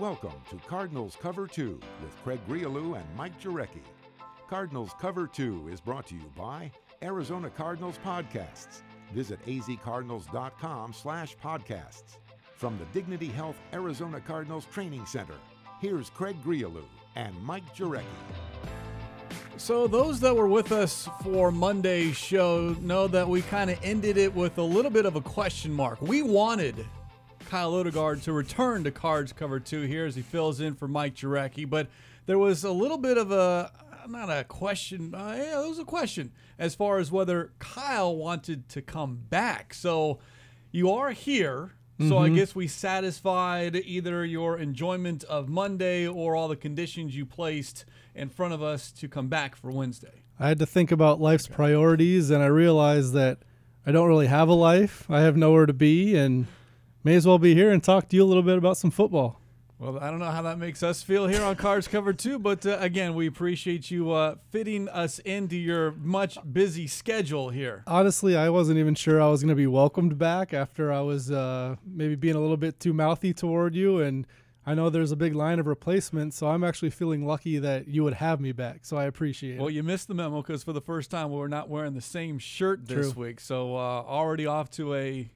Welcome to Cardinals Cover 2 with Craig Grialou and Mike Jurecki. Cardinals Cover 2 is brought to you by Arizona Cardinals Podcasts. Visit azcardinals.com slash podcasts. From the Dignity Health Arizona Cardinals Training Center, here's Craig Grialou and Mike Jurecki. So, those that were with us for Monday's show know that we kind of ended it with a little bit of a question mark. We wanted Kyle Odegard to return to Cards Cover 2 here as he fills in for Mike Jurecki, but there was a little bit of a, not a question, uh, yeah, it was a question as far as whether Kyle wanted to come back. So, you are here. So I guess we satisfied either your enjoyment of Monday or all the conditions you placed in front of us to come back for Wednesday. I had to think about life's priorities, and I realized that I don't really have a life. I have nowhere to be, and may as well be here and talk to you a little bit about some football. Well, I don't know how that makes us feel here on Cards Cover 2, but uh, again, we appreciate you uh, fitting us into your much busy schedule here. Honestly, I wasn't even sure I was going to be welcomed back after I was uh, maybe being a little bit too mouthy toward you, and I know there's a big line of replacements, so I'm actually feeling lucky that you would have me back. So I appreciate Well, it. Well, you missed the memo because for the first time, we're not wearing the same shirt this True. week. So uh, already off to a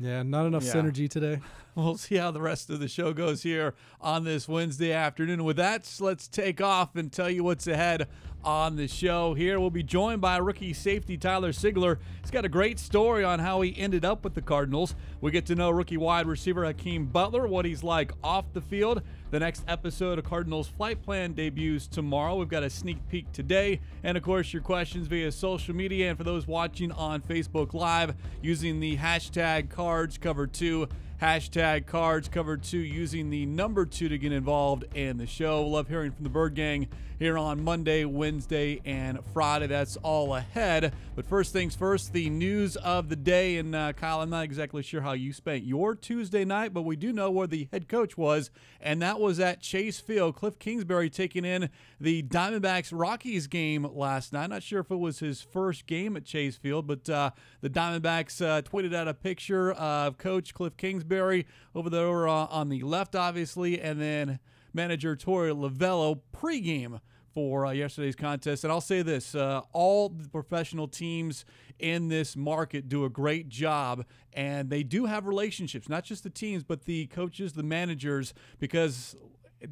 Yeah, not enough Yeah. synergy today. We'll see how the rest of the show goes here on this Wednesday afternoon. With that, let's take off and tell you what's ahead on the show. Here, we'll be joined by rookie safety Tyler Sigler. He's got a great story on how he ended up with the Cardinals. We get to know rookie wide receiver Hakeem Butler, what he's like off the field. The next episode of Cardinals Flight Plan debuts tomorrow. We've got a sneak peek today. And of course, your questions via social media. And for those watching on Facebook Live, using the hashtag cards cover two hashtag cards cover two using the number two to get involved in the show. Love hearing from the Bird Gang here on Monday, Wednesday, and Friday. That's all ahead. But first things first, the news of the day. And uh, Kyle, I'm not exactly sure how you spent your Tuesday night, but we do know where the head coach was, and that was at Chase Field. Cliff Kingsbury taking in the Diamondbacks Rockies game last night. Not sure if it was his first game at Chase Field, but uh, the Diamondbacks uh, tweeted out a picture of Coach Cliff Kingsbury over there uh, on the left, obviously, and then manager Torey Lovullo pregame for uh, yesterday's contest. And I'll say this uh, all the professional teams in this market do a great job, and they do have relationships, not just the teams, but the coaches, the managers, because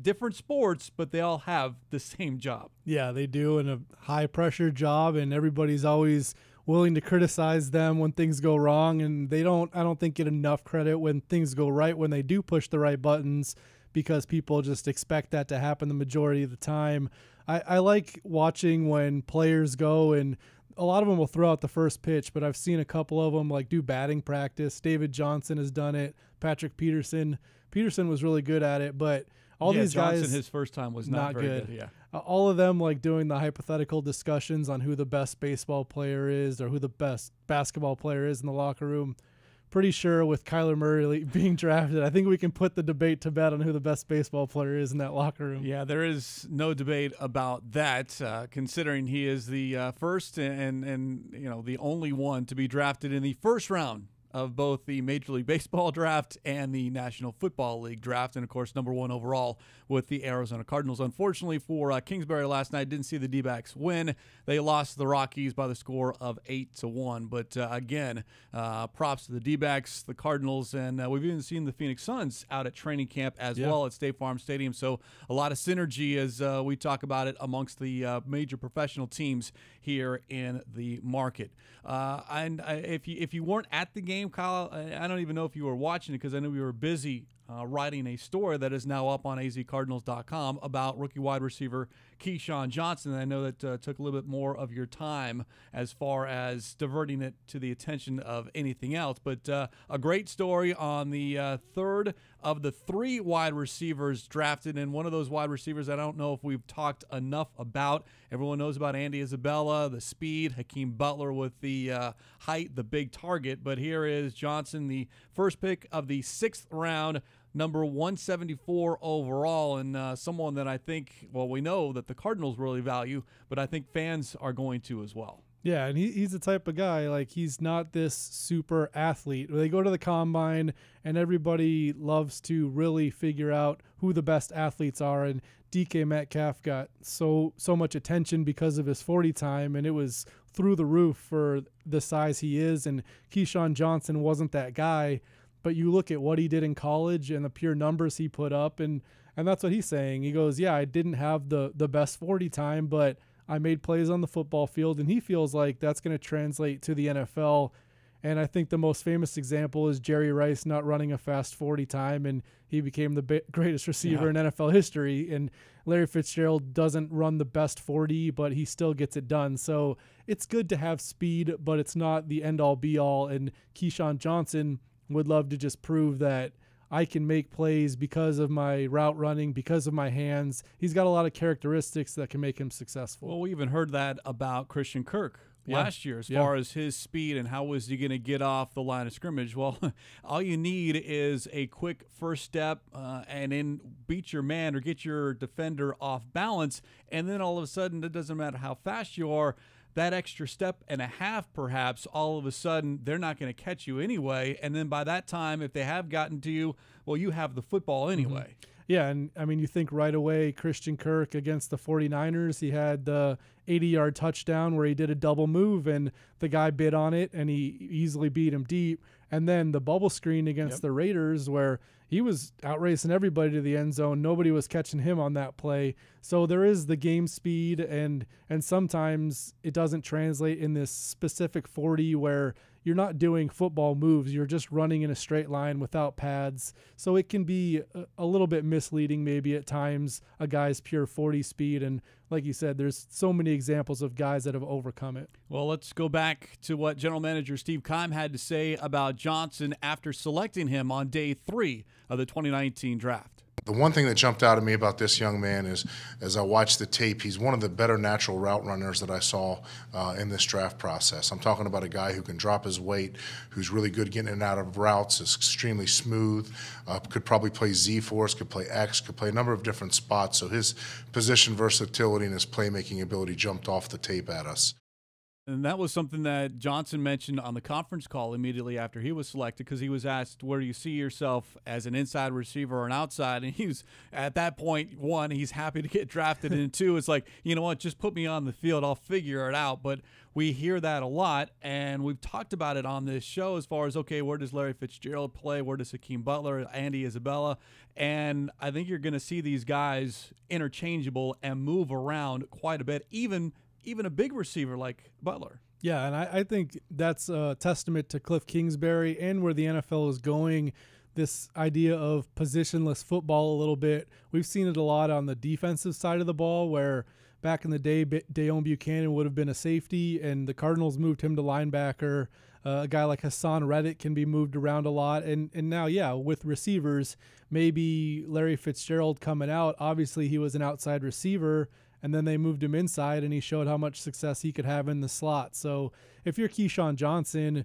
different sports, but they all have the same job. Yeah, they do, and a high pressure job, and everybody's always willing to criticize them when things go wrong, and they don't. I don't think get enough credit when things go right when they do push the right buttons, because people just expect that to happen the majority of the time. I, I like watching when players go and. A lot of them will throw out the first pitch, but I've seen a couple of them like do batting practice. David Johnson has done it. Patrick Peterson. Peterson was really good at it, but all yeah, these Johnson, guys his first time was not, not very good. good. Yeah. uh, all of them like doing the hypothetical discussions on who the best baseball player is or who the best basketball player is in the locker room. Pretty sure with Kyler Murray being drafted, I think we can put the debate to bed on who the best baseball player is in that locker room. Yeah, there is no debate about that, uh, considering he is the uh, first and and you know the only one to be drafted in the first round of both the Major League Baseball draft and the National Football League draft, and of course number one overall with the Arizona Cardinals. Unfortunately for uh, Kingsbury last night, didn't see the D-backs win. They lost the Rockies by the score of eight to one. But uh, again, uh, props to the D-backs, the Cardinals, and uh, we've even seen the Phoenix Suns out at training camp as Yeah. well at State Farm Stadium. So a lot of synergy as uh, we talk about it amongst the uh, major professional teams here in the market. Uh, and uh, if you if you weren't at the game, Kyle, I, I don't even know if you were watching it because I know you were busy. Uh, writing a story that is now up on azcardinals.com about rookie wide receiver KeeSean Johnson. I know that uh, took a little bit more of your time as far as diverting it to the attention of anything else. But uh, a great story on the uh, third of the three wide receivers drafted, and one of those wide receivers I don't know if we've talked enough about. Everyone knows about Andy Isabella, the speed, Hakeem Butler with the uh, height, the big target. But here is Johnson, the first pick of the sixth round number 174 overall, and uh, someone that I think, well, we know that the Cardinals really value, but I think fans are going to as well. Yeah, and he, he's the type of guy like he's not this super athlete. They go to the combine and everybody loves to really figure out who the best athletes are and DK Metcalf got so so much attention because of his 40 time and it was through the roof for the size he is and KeeSean Johnson wasn't that guy, but you look at what he did in college and the pure numbers he put up and and that's what he's saying. He goes, "Yeah, I didn't have the the best 40 time, but I made plays on the football field, and he feels like that's going to translate to the NFL. And I think the most famous example is Jerry Rice not running a fast 40 time, and he became the greatest receiver yeah. in NFL history. And Larry Fitzgerald doesn't run the best 40, but he still gets it done. So it's good to have speed, but it's not the end all be all. And KeeSean Johnson would love to just prove that – I can make plays because of my route running, because of my hands. He's got a lot of characteristics that can make him successful. Well, we even heard that about Christian Kirk yeah. last year as yeah. far as his speed and how was he going to get off the line of scrimmage. Well, all you need is a quick first step uh, and then beat your man or get your defender off balance. And then all of a sudden, it doesn't matter how fast you are that extra step and a half, perhaps, all of a sudden they're not going to catch you anyway. And then by that time, if they have gotten to you, well, you have the football mm-hmm. anyway. Mm-hmm. Yeah, and I mean, you think right away Christian Kirk against the 49ers, he had the 80 yard touchdown where he did a double move and the guy bit on it and he easily beat him deep. And then the bubble screen against yep. the Raiders where he was outracing everybody to the end zone. Nobody was catching him on that play. So there is the game speed and and sometimes it doesn't translate in this specific 40 where you're not doing football moves. You're just running in a straight line without pads. So it can be a, a little bit misleading maybe at times a guy's pure 40 speed and like you said, there's so many examples of guys that have overcome it. Well, let's go back to what General Manager Steve Keim had to say about Johnson after selecting him on day three of the 2019 draft. The one thing that jumped out at me about this young man is, as I watched the tape, he's one of the better natural route runners that I saw uh, in this draft process. I'm talking about a guy who can drop his weight, who's really good getting in and out of routes, is extremely smooth, uh, could probably play Z for us, could play X, could play a number of different spots. So his position versatility and his playmaking ability jumped off the tape at us. And that was something that Johnson mentioned on the conference call immediately after he was selected because he was asked, Where do you see yourself as an inside receiver or an outside? And he's at that point, one, he's happy to get drafted. and two, it's like, you know what, just put me on the field. I'll figure it out. But we hear that a lot. And we've talked about it on this show as far as, okay, where does Larry Fitzgerald play? Where does Hakeem Butler, Andy Isabella? And I think you're going to see these guys interchangeable and move around quite a bit, even even a big receiver like Butler. Yeah, and I, I, think that's a testament to Cliff Kingsbury and where the NFL is going. This idea of positionless football, a little bit. We've seen it a lot on the defensive side of the ball, where back in the day, Deone Bucannon would have been a safety, and the Cardinals moved him to linebacker. Uh, a guy like Haason Reddick can be moved around a lot, and and now, yeah, with receivers, maybe Larry Fitzgerald coming out. Obviously, he was an outside receiver and then they moved him inside and he showed how much success he could have in the slot. So if you're KeeSean Johnson,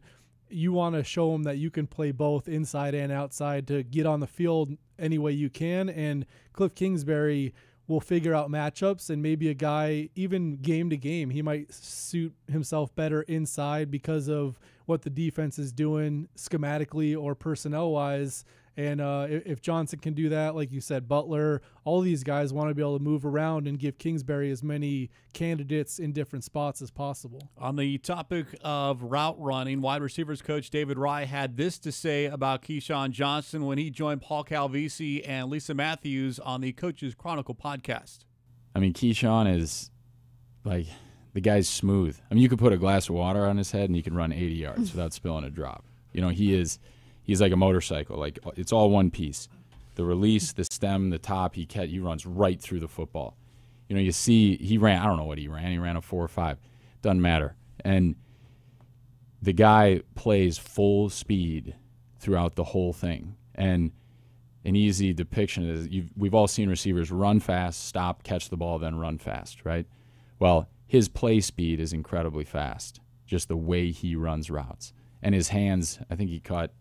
you want to show him that you can play both inside and outside to get on the field any way you can. And Cliff Kingsbury will figure out matchups and maybe a guy even game to game he might suit himself better inside because of what the defense is doing schematically or personnel wise and uh, if Johnson can do that, like you said, Butler, all these guys want to be able to move around and give Kingsbury as many candidates in different spots as possible. On the topic of route running, wide receivers coach David Raih had this to say about KeeSean Johnson when he joined Paul Calvisi and Lisa Matthews on the Coaches Chronicle podcast. I mean, KeeSean is like the guy's smooth. I mean, you could put a glass of water on his head and he can run 80 yards without spilling a drop. You know, he is he's like a motorcycle. Like it's all one piece. The release, the stem, the top. He he runs right through the football. You know, you see he ran. I don't know what he ran. He ran a four or five. Doesn't matter. And the guy plays full speed throughout the whole thing. And an easy depiction is we've all seen receivers run fast, stop, catch the ball, then run fast, right? Well, his play speed is incredibly fast, just the way he runs routes. And his hands, I think he caught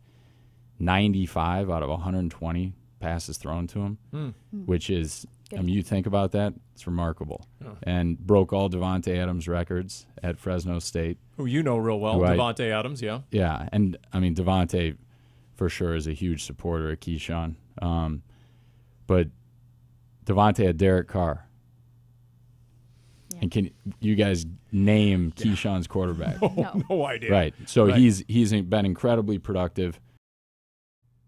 95 out of 120 passes thrown to him, mm. which is I mean, you think about that; it's remarkable, and broke all Davante Adams records at Fresno State. Who you know real well, Davante Adams. Yeah. Yeah, and I mean Davante for sure is a huge supporter of KeeSean. Um, but Davante had Derek Carr. And can you guys name KeeSean's quarterback? No. No idea. Right. So Right. he's he's been incredibly productive.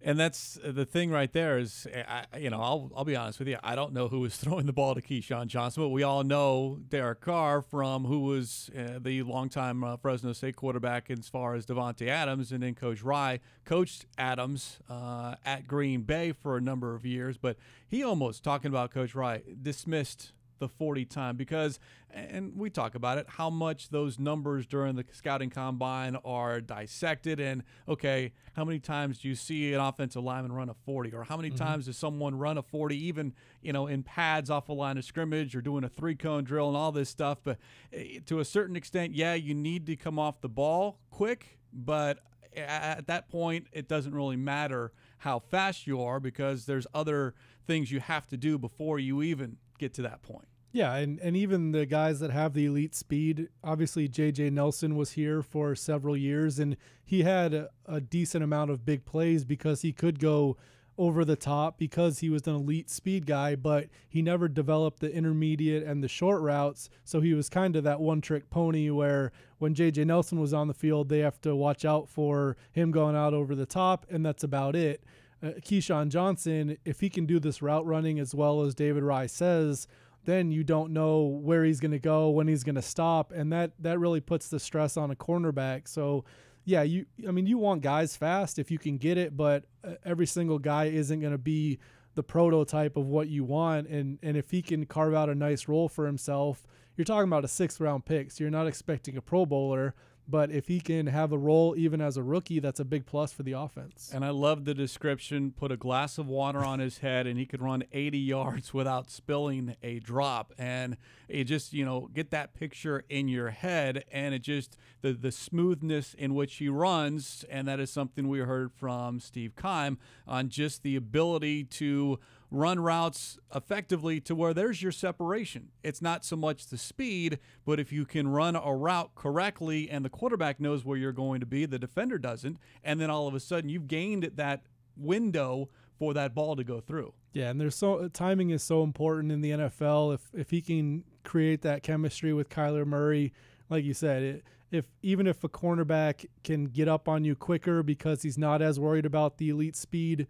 And that's the thing right there is, I, I- you know, I'll, I'll be honest with you. I don't know who was throwing the ball to KeeSean Johnson, but we all know Derek Carr from who was uh, the longtime uh, Fresno State quarterback as far as Davante Adams. And then Coach Raih coached Adams uh, at Green Bay for a number of years. But he almost, talking about Coach Raih, dismissed the 40 time because and we talk about it how much those numbers during the scouting combine are dissected and okay how many times do you see an offensive lineman run a 40 or how many times does someone run a 40 even you know in pads off a line of scrimmage or doing a three cone drill and all this stuff? But eh, to a certain extent yeah you need to come off the ball quick but at that point it doesn't really matter how fast you are because there's other things you have to do before you even get to that point Yeah, and, and even the guys that have the elite speed, obviously JJ Nelson was here for several years and he had a, a decent amount of big plays because he could go over the top because he was an elite speed guy, but he never developed the intermediate and the short routes. So he was kind of that one trick pony where when JJ Nelson was on the field, they have to watch out for him going out over the top, and that's about it. Uh, KeeSean Johnson, if he can do this route running as well as David Raih says, then you don't know where he's going to go, when he's going to stop, and that that really puts the stress on a cornerback. So, yeah, you I mean you want guys fast if you can get it, but uh, every single guy isn't going to be the prototype of what you want and and if he can carve out a nice role for himself, you're talking about a 6th round pick. So you're not expecting a pro bowler, but if he can have a role even as a rookie, that's a big plus for the offense. And I love the description put a glass of water on his head and he could run 80 yards without spilling a drop. And it just, you know, get that picture in your head and it just, the, the smoothness in which he runs. And that is something we heard from Steve Keim on just the ability to run routes effectively to where there's your separation. It's not so much the speed, but if you can run a route correctly and the quarterback knows where you're going to be, the defender doesn't, and then all of a sudden you've gained that window for that ball to go through. Yeah, and there's so timing is so important in the NFL. If if he can create that chemistry with Kyler Murray, like you said, it, if even if a cornerback can get up on you quicker because he's not as worried about the elite speed,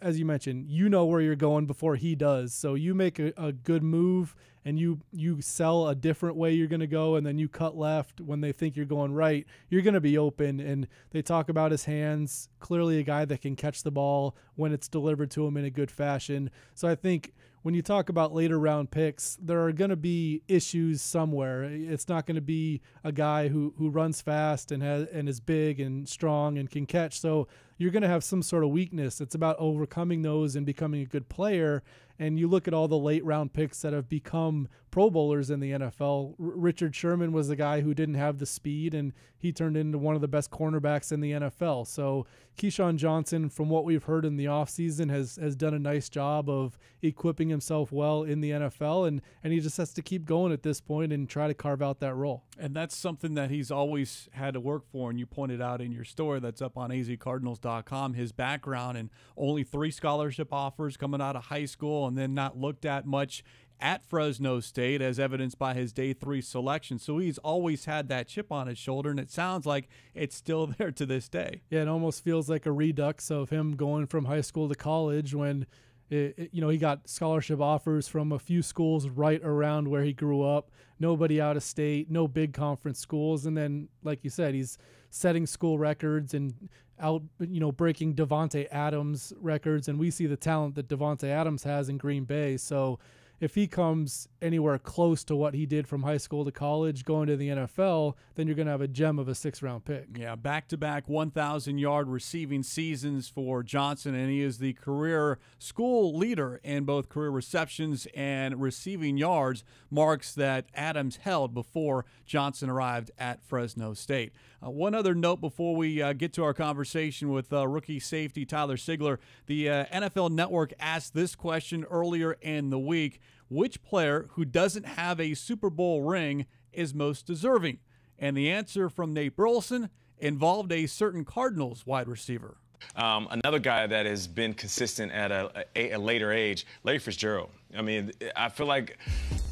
as you mentioned, you know where you're going before he does. So you make a, a good move and you you sell a different way you're going to go and then you cut left when they think you're going right, you're going to be open and they talk about his hands, clearly a guy that can catch the ball when it's delivered to him in a good fashion. So I think when you talk about later round picks, there are going to be issues somewhere. It's not going to be a guy who who runs fast and has and is big and strong and can catch. So you're going to have some sort of weakness. It's about overcoming those and becoming a good player. And you look at all the late round picks that have become Pro Bowlers in the NFL. R- Richard Sherman was a guy who didn't have the speed, and he turned into one of the best cornerbacks in the NFL. So KeeSean Johnson, from what we've heard in the offseason, has has done a nice job of equipping himself well in the NFL, and and he just has to keep going at this point and try to carve out that role. And that's something that he's always had to work for. And you pointed out in your story that's up on azcardinals.com his background and only three scholarship offers coming out of high school and then not looked at much at Fresno State, as evidenced by his day three selection. So he's always had that chip on his shoulder, and it sounds like it's still there to this day. Yeah, it almost feels like a redux of him going from high school to college when. It, it- you know, he got scholarship offers from a few schools right around where he grew up. Nobody out of state, no big conference schools, and then, like you said, he's setting school records and out, you know, breaking Davante Adams records, and we see the talent that Davante Adams has in Green Bay. So, if he comes anywhere close to what he did from high school to college, going to the NFL, then you're going to have a gem of a six round pick. Yeah, back to back 1,000 yard receiving seasons for Johnson, and he is the career school leader in both career receptions and receiving yards, marks that Adams held before Johnson arrived at Fresno State. Uh, one other note before we uh, get to our conversation with uh, rookie safety Tyler Sigler the uh, NFL Network asked this question earlier in the week which player who doesn't have a Super Bowl ring is most deserving? And the answer from Nate Burleson involved a certain Cardinals wide receiver. Um, another guy that has been consistent at a, a, a, later age, Larry Fitzgerald. I mean, I feel like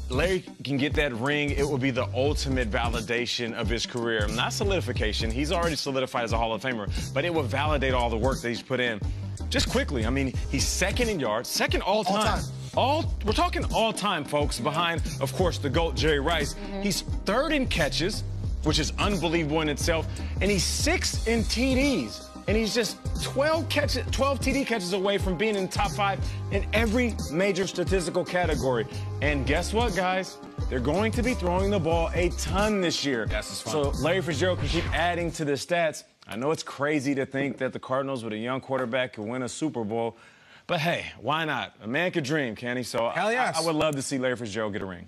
Larry can get that ring. It will be the ultimate validation of his career. Not solidification. He's already solidified as a Hall of Famer, but it will validate all the work that he's put in. Just quickly, I mean, he's second in yards, second all time. All time. All we're talking all time, folks. Behind, of course, the GOAT Jerry Rice. Mm-hmm. He's third in catches, which is unbelievable in itself, and he's sixth in TDs and he's just 12 catches, 12 TD catches away from being in top five in every major statistical category. And guess what, guys? They're going to be throwing the ball a ton this year. Yes, fun. So Larry Fitzgerald can keep adding to the stats. I know it's crazy to think that the Cardinals with a young quarterback can win a Super Bowl. But hey, why not? A man could dream, can he? So Hell yes. I, I would love to see Larry Fitzgerald get a ring.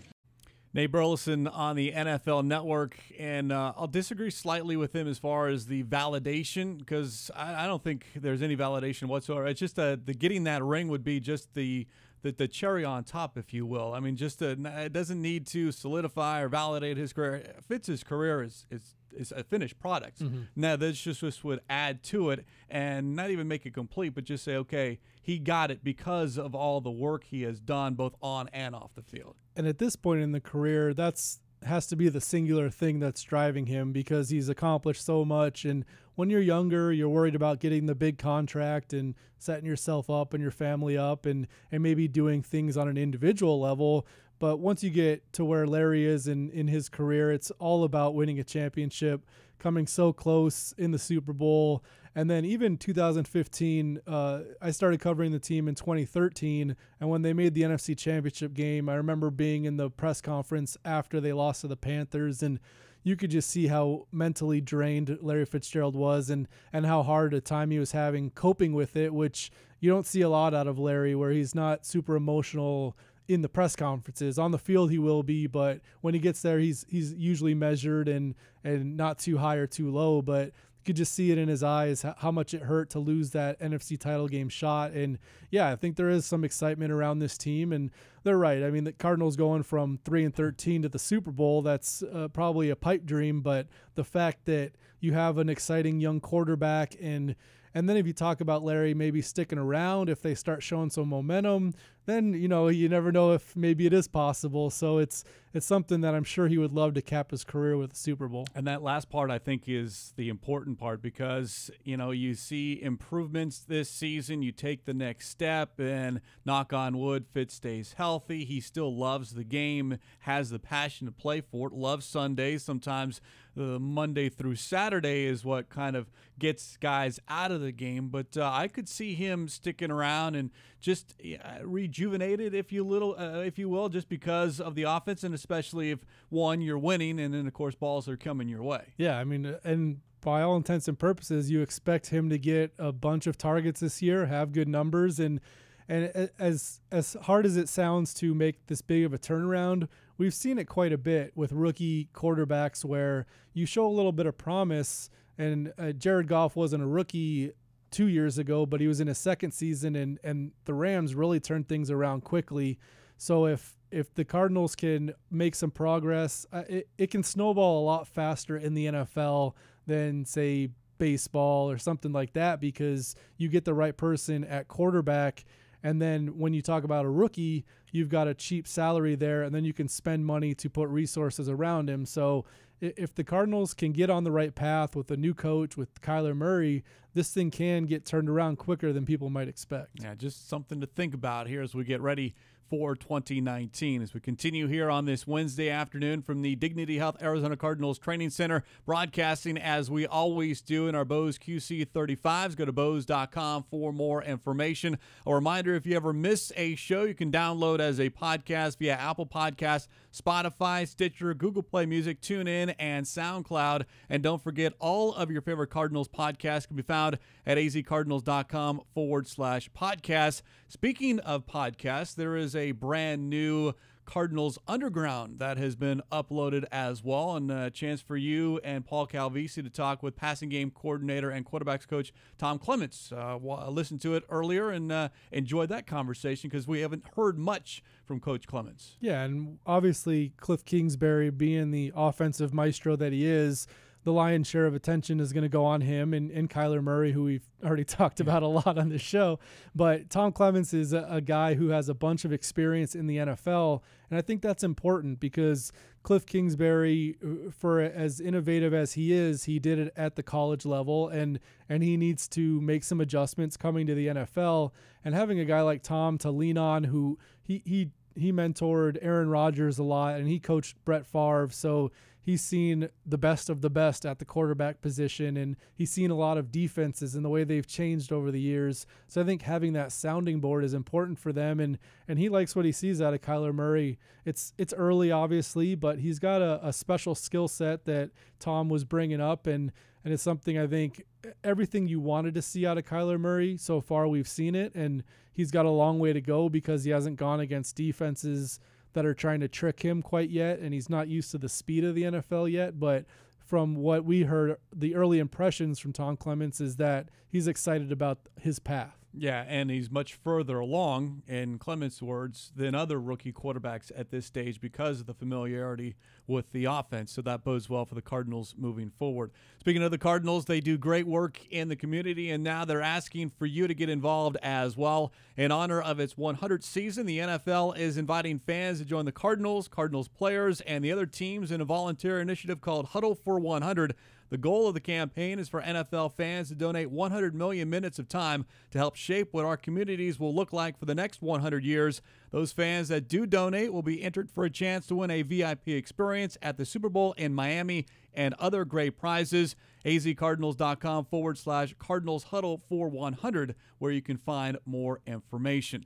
Nate Burleson on the NFL Network, and uh, I'll disagree slightly with him as far as the validation because I, I, don't think there's any validation whatsoever. It's just uh, the getting that ring would be just the, the the cherry on top, if you will. I mean, just a, it doesn't need to solidify or validate his career. Fitz career is is is a finished product. Mm-hmm. Now this just, just would add to it and not even make it complete, but just say, okay, he got it because of all the work he has done both on and off the field. And at this point in the career, that's has to be the singular thing that's driving him because he's accomplished so much and when you're younger you're worried about getting the big contract and setting yourself up and your family up and and maybe doing things on an individual level but once you get to where Larry is in, in his career, it's all about winning a championship, coming so close in the Super Bowl. And then even 2015, uh, I started covering the team in 2013. And when they made the NFC Championship game, I remember being in the press conference after they lost to the Panthers. And you could just see how mentally drained Larry Fitzgerald was and, and how hard a time he was having coping with it, which you don't see a lot out of Larry, where he's not super emotional in the press conferences. On the field, he will be, but when he gets there, he's he's usually measured and and not too high or too low. But you could just see it in his eyes how much it hurt to lose that NFC title game shot. And yeah, I think there is some excitement around this team, and they're right. I mean, the Cardinals going from three and thirteen to the Super Bowl, that's uh, probably a pipe dream. But the fact that you have an exciting young quarterback and and then if you talk about Larry maybe sticking around, if they start showing some momentum, then you know you never know if maybe it is possible. So it's it's something that I'm sure he would love to cap his career with a Super Bowl. And that last part I think is the important part because you know you see improvements this season. You take the next step, and knock on wood, Fitz stays healthy. He still loves the game, has the passion to play for it, loves Sundays. Sometimes the Monday through Saturday is what kind of gets guys out of the game. But uh, I could see him sticking around and just uh, rejuvenated, if you little, uh, if you will, just because of the offense, and especially if one you're winning, and then of course balls are coming your way. Yeah, I mean, uh, and by all intents and purposes, you expect him to get a bunch of targets this year, have good numbers, and and as as hard as it sounds to make this big of a turnaround, we've seen it quite a bit with rookie quarterbacks where you show a little bit of promise. And uh, Jared Goff wasn't a rookie two years ago, but he was in his second season, and and the Rams really turned things around quickly. So if if the Cardinals can make some progress, uh, it, it can snowball a lot faster in the NFL than say baseball or something like that because you get the right person at quarterback and then when you talk about a rookie, you've got a cheap salary there, and then you can spend money to put resources around him. So if the Cardinals can get on the right path with a new coach, with Kyler Murray, this thing can get turned around quicker than people might expect. Yeah, just something to think about here as we get ready for 2019. As we continue here on this Wednesday afternoon from the Dignity Health Arizona Cardinals Training Center, broadcasting as we always do in our Bose QC35s. Go to Bose.com for more information. A reminder if you ever miss a show, you can download as a podcast via Apple Podcasts, Spotify, Stitcher, Google Play Music, TuneIn, and SoundCloud. And don't forget, all of your favorite Cardinals podcasts can be found at azcardinals.com forward slash podcast. Speaking of podcasts, there is a brand new Cardinals Underground that has been uploaded as well, and a chance for you and Paul Calvisi to talk with passing game coordinator and quarterbacks coach Tom Clements. Uh, I listened to it earlier and uh, enjoyed that conversation because we haven't heard much from Coach Clements. Yeah, and obviously Cliff Kingsbury being the offensive maestro that he is the lion's share of attention is going to go on him and, and Kyler Murray, who we've already talked about a lot on the show. But Tom Clements is a, a, guy who has a bunch of experience in the NFL. And I think that's important because Cliff Kingsbury, uh, for as innovative as he is, he did it at the college level and, and he needs to make some adjustments coming to the NFL. And having a guy like Tom to lean on who he, he, he mentored Aaron Rodgers a lot and he coached Brett Favre. So he's seen the best of the best at the quarterback position and he's seen a lot of defenses and the way they've changed over the years. So I think having that sounding board is important for them and and he likes what he sees out of Kyler Murray. It's it's early obviously, but he's got a, a special skill set that Tom was bringing up and and it's something I think everything you wanted to see out of Kyler Murray so far we've seen it and he's got a long way to go because he hasn't gone against defenses that are trying to trick him quite yet, and he's not used to the speed of the NFL yet. But from what we heard, the early impressions from Tom Clements is that he's excited about his path. Yeah, and he's much further along, in Clements' words, than other rookie quarterbacks at this stage because of the familiarity with the offense. So that bodes well for the Cardinals moving forward. Speaking of the Cardinals, they do great work in the community, and now they're asking for you to get involved as well. In honor of its 100th season, the NFL is inviting fans to join the Cardinals, Cardinals players, and the other teams in a volunteer initiative called Huddle for 100. The goal of the campaign is for NFL fans to donate 100 million minutes of time to help shape what our communities will look like for the next 100 years. Those fans that do donate will be entered for a chance to win a VIP experience at the Super Bowl in Miami and other great prizes. azcardinals.com forward slash Cardinals Huddle for 100, where you can find more information.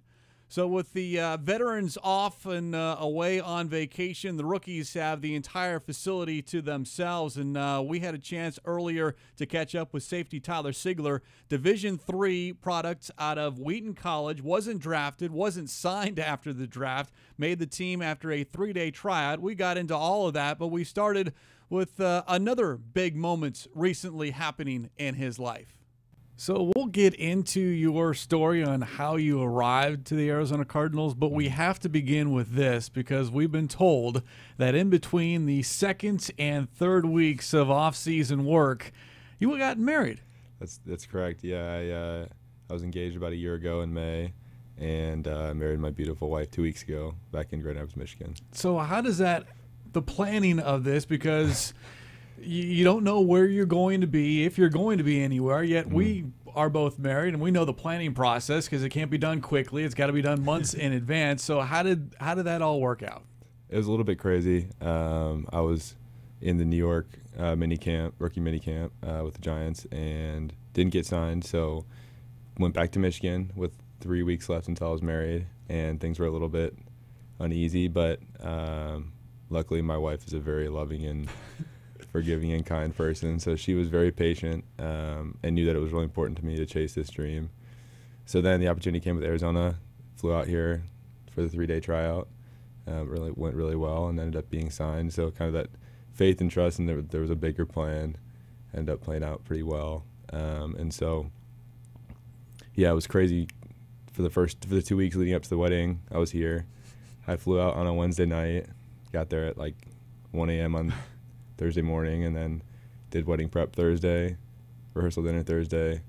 So, with the uh, veterans off and uh, away on vacation, the rookies have the entire facility to themselves. And uh, we had a chance earlier to catch up with safety Tyler Sigler, Division three product out of Wheaton College, wasn't drafted, wasn't signed after the draft, made the team after a three day tryout. We got into all of that, but we started with uh, another big moment recently happening in his life. So we'll get into your story on how you arrived to the Arizona Cardinals, but we have to begin with this because we've been told that in between the second and third weeks of off-season work, you got married. That's that's correct. Yeah, I uh, I was engaged about a year ago in May, and uh, married my beautiful wife two weeks ago back in Grand Rapids, Michigan. So how does that the planning of this because you, don't know where you're going to be if you're going to be anywhere. Yet mm. we are both married and we know the planning process because it can't be done quickly. It's got to be done months in advance. So how did how did that all work out? It was a little bit crazy. Um, I was in the New York uh, mini camp, rookie mini camp uh, with the Giants, and didn't get signed. So went back to Michigan with three weeks left until I was married, and things were a little bit uneasy. But um, luckily, my wife is a very loving and forgiving and kind person. So she was very patient um, and knew that it was really important to me to chase this dream. So then the opportunity came with Arizona. Flew out here for the three-day tryout. Um, really went really well and ended up being signed. So kind of that faith and trust, and there, there was a bigger plan. Ended up playing out pretty well. Um, and so, yeah, it was crazy for the first for the two weeks leading up to the wedding. I was here. I flew out on a Wednesday night. Got there at like 1 a.m. on Thursday morning, and then did wedding prep Thursday, rehearsal dinner Thursday,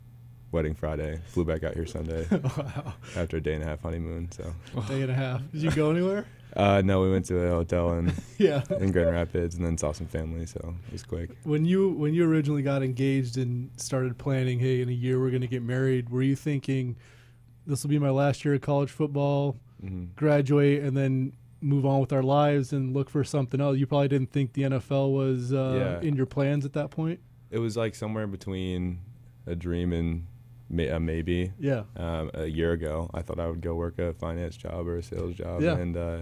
wedding Friday. Flew back out here Sunday wow. after a day and a half honeymoon. So day and a half. Did you go anywhere? Uh, no, we went to a hotel in yeah in Grand Rapids, and then saw some family. So it was quick. When you when you originally got engaged and started planning, hey, in a year we're going to get married, were you thinking this will be my last year of college football? graduate and then move on with our lives and look for something else. You probably didn't think the NFL was uh, Yeah. in your plans at that point. It was like somewhere between a dream and may, a maybe. Yeah. Um, a year ago, I thought I would go work a finance job or a sales job, Yeah. and uh,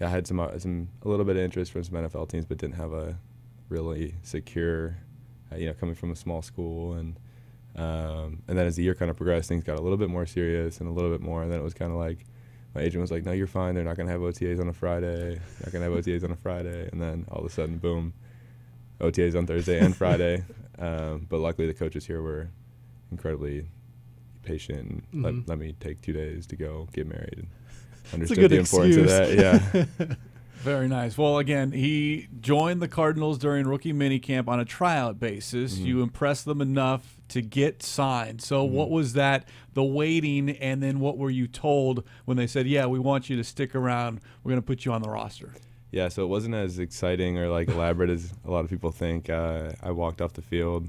yeah, I had some uh, some a little bit of interest from some NFL teams, but didn't have a really secure, uh, you know, coming from a small school and. Um, and then as the year kind of progressed, things got a little bit more serious and a little bit more. And then it was kind of like, my agent was like, "No, you're fine. They're not gonna have OTAs on a Friday. Not gonna have OTAs on a Friday." And then all of a sudden, boom, OTAs on Thursday and Friday. Um, but luckily, the coaches here were incredibly patient and Mhm. let, let me take two days to go get married. And understood good the importance of excuse. that. Yeah. Very nice. Well, again, he joined the Cardinals during rookie minicamp on a tryout basis. Mm-hmm. You impressed them enough to get signed. So, what was that, the waiting, and then what were you told when they said, yeah, we want you to stick around? We're going to put you on the roster? Yeah, so it wasn't as exciting or like elaborate as a lot of people think. Uh, I walked off the field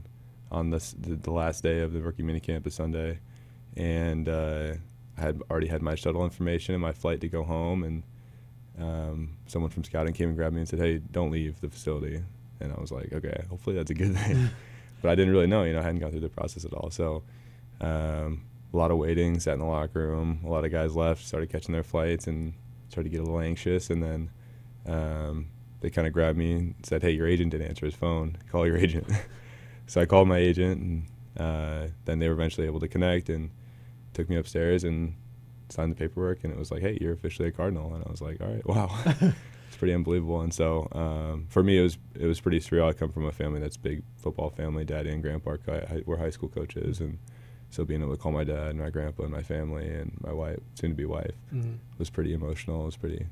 on this, the, the last day of the rookie minicamp, the Sunday, and uh, I had already had my shuttle information and my flight to go home. And um, someone from scouting came and grabbed me and said, "Hey, don't leave the facility." And I was like, "Okay, hopefully that's a good thing." but I didn't really know, you know, I hadn't gone through the process at all. So um, a lot of waiting, sat in the locker room. A lot of guys left, started catching their flights, and started to get a little anxious. And then um, they kind of grabbed me and said, "Hey, your agent didn't answer his phone. Call your agent." so I called my agent, and uh, then they were eventually able to connect and took me upstairs and signed the paperwork. And it was like, "Hey, you're officially a Cardinal." And I was like, "All right, wow." it's pretty unbelievable. And so um, for me, it was it was pretty surreal. I come from a family that's big football family. Daddy and grandpa are were high school coaches, and so being able to call my dad and my grandpa and my family and my wife, soon to be wife, Mhm. was pretty emotional. It was pretty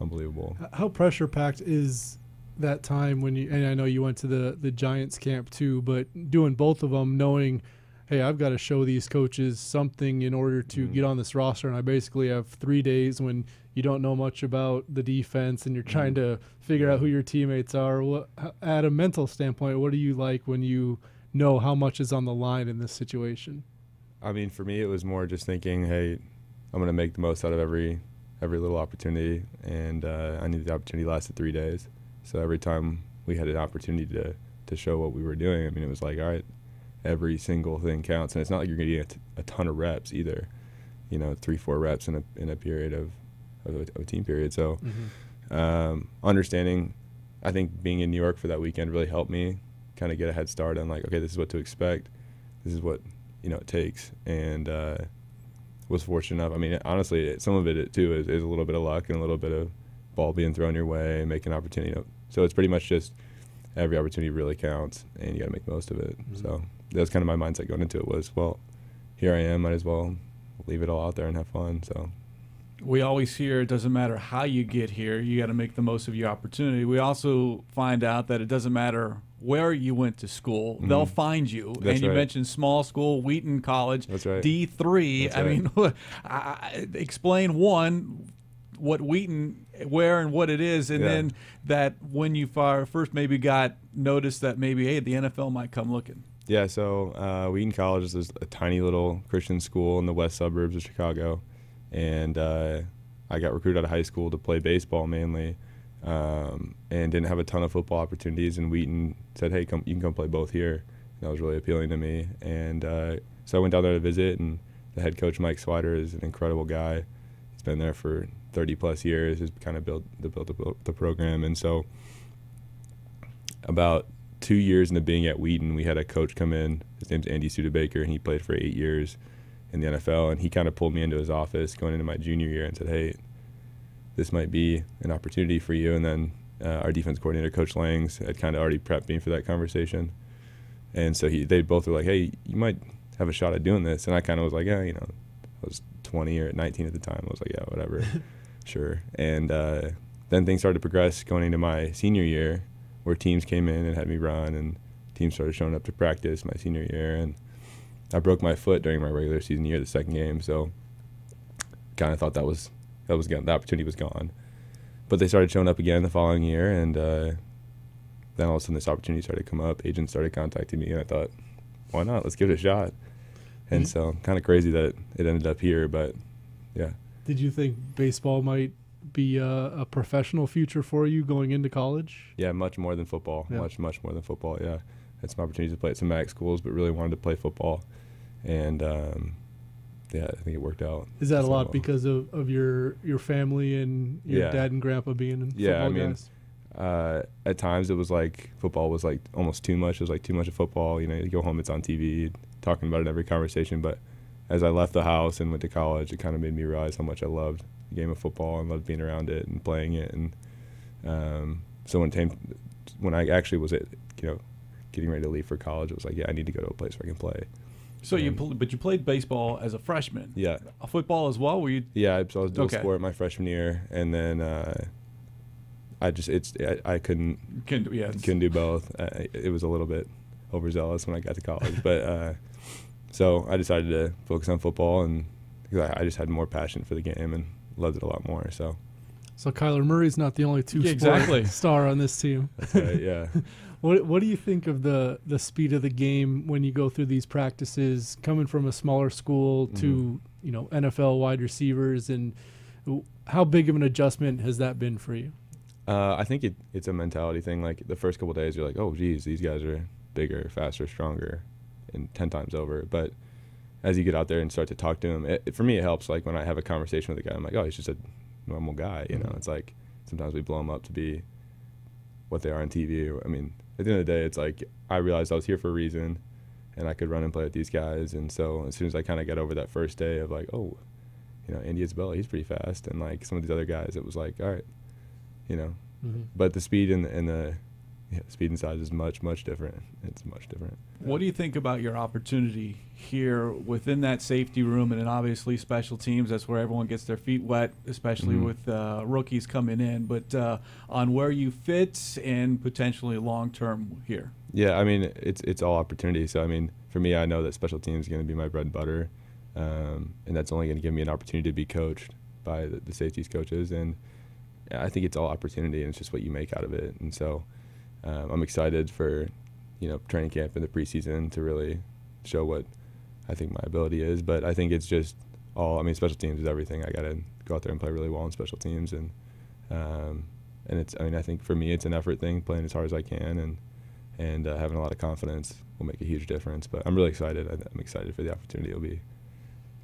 unbelievable. How pressure packed is that time when you? And I know you went to the the Giants camp too, but doing both of them, knowing, hey, I've got to show these coaches something in order to Mhm. get on this roster, and I basically have three days when you don't know much about the defense and you're trying to figure out who your teammates are. What, at a mental standpoint, what do you like when you know how much is on the line in this situation? I mean, for me, it was more just thinking, hey, I'm gonna make the most out of every every little opportunity, and uh, I knew the opportunity lasted three days. So every time we had an opportunity to to show what we were doing, I mean, it was like, all right, every single thing counts, and it's not like you're going to getting a, t- a ton of reps either. You know, three, four reps in a in a period of of a, of a team period. So um, understanding, I think being in New York for that weekend really helped me kind of get a head start on like, okay, this is what to expect. This is what you know it takes, and uh, was fortunate enough. I mean, honestly, it- some of it too is, is a little bit of luck and a little bit of ball being thrown your way, making an opportunity. You know, so it's pretty much just every opportunity really counts, and you got to make the most of it. So that was kind of my mindset going into it. Was well, here I am, might as well leave it all out there and have fun. So we always hear it doesn't matter how you get here, you got to make the most of your opportunity. We also find out that it doesn't matter where you went to school, they'll find you. Mm-hmm. That's and you right. mentioned small school, Wheaton College, That's right. D3. That's I right. mean, I, explain one what Wheaton where and what it is and Yeah. then that when you far, first maybe got noticed that maybe hey the NFL might come looking. Yeah, so uh, Wheaton College is a tiny little Christian school in the west suburbs of Chicago, and uh, I got recruited out of high school to play baseball mainly, um, and didn't have a ton of football opportunities. And Wheaton said, "Hey, come, you can come play both here." And that was really appealing to me, and uh, so I went down there to visit. And the head coach Mike Swider is an incredible guy. He's been there for 30 plus years. Has kind of built the built the, program, and so about two years into being at Wheaton, we had a coach come in. His name's Andy Studebaker, and he played for eight years in the NFL. And he kind of pulled me into his office going into my junior year and said, "Hey, this might be an opportunity for you." And then uh, our defense coordinator, Coach Langs, had kind of already prepped me for that conversation. And so he, they both were like, "Hey, you might have a shot at doing this." And I kind of was like, "Yeah, you know, I was 20 or 19 at the time. I was like, yeah, whatever, sure." And uh, then things started to progress going into my senior year where teams came in and had me run, and teams started showing up to practice my senior year, and I broke my foot during my regular season year, the second game, so kind of thought that was that was gone, the opportunity was gone. But they started showing up again the following year, and uh, then all of a sudden this opportunity started to come up. Agents started contacting me, and I thought, why not? Let's give it a shot. And Mhm. so kind of crazy that it ended up here, but yeah. Did you think baseball might be a, a professional future for you going into college? Yeah, much more than football. Yeah. Much, much more than football. Yeah, had some opportunities to play at some MAC schools, but really wanted to play football, and um, yeah, I think it worked out. Is that a lot because of, of your your family and your Yeah. dad and grandpa being Yeah, I football mean, uh, at times it was like football was like almost too much. It was like too much of football. You know, you go home, it's on TV, talking about it in every conversation. But as I left the house and went to college, it kind of made me realize how much I loved the game of football and loved being around it and playing it. And um, so when it came, when I actually was at, you know, getting ready to leave for college, it was like, yeah, I need to go to a place where I can play. So you, pl- but you played baseball as a freshman. Yeah, Football as well. Were you? yeah. So I was dual Okay. sport my freshman year, and then uh, I just it's I, I couldn't Can, yeah. couldn't do both. I, it was a little bit overzealous when I got to college, but uh, so I decided to focus on football, and 'cause I, I just had more passion for the game and loved it a lot more. So So Kyler Murray's not the only two yeah, exactly. star on this team. that's right. Yeah, What what do you think of the the speed of the game when you go through these practices coming from a smaller school to Mhm. you know NFL wide receivers and how big of an adjustment has that been for you? uh, I think it, it's a mentality thing. Like the first couple days, you're like, oh, geez, these guys are bigger, faster, stronger, and ten times over. But as you get out there and start to talk to them, it, it- for me, it helps. Like when I have a conversation with a guy, I'm like, oh, he's just a normal guy. You know, Mhm. it's like sometimes we blow them up to be what they are on TV. I mean, at the end of the day, it's like I realized I was here for a reason, and I could run and play with these guys. And so as soon as I kind of got over that first day of like, oh, you know, Andy Isabella, he's pretty fast, and like some of these other guys, it was like, all right, you know. But the speed and, and the yeah, speed and size is much much different. It's much different. What do you think about your opportunity here within that safety room, and then obviously special teams? That's where everyone gets their feet wet, especially Mhm. with uh, rookies coming in. But uh, on where you fit and potentially long term here. Yeah, I mean it's it's all opportunity. So I mean, for me, I know that special teams is going to be my bread and butter, um, and that's only going to give me an opportunity to be coached by the, the safeties coaches. And I think it's all opportunity, and it's just what you make out of it. And so um, I'm excited for you know training camp and the preseason to really show what I think my ability is. But I think it's just all. I mean, special teams is everything. I got to go out there and play really well in special teams, and um, and it's. I mean, I think for me, it's an effort thing, playing as hard as I can, and and uh, having a lot of confidence will make a huge difference. But I'm really excited. I'm excited for the opportunity. It'll be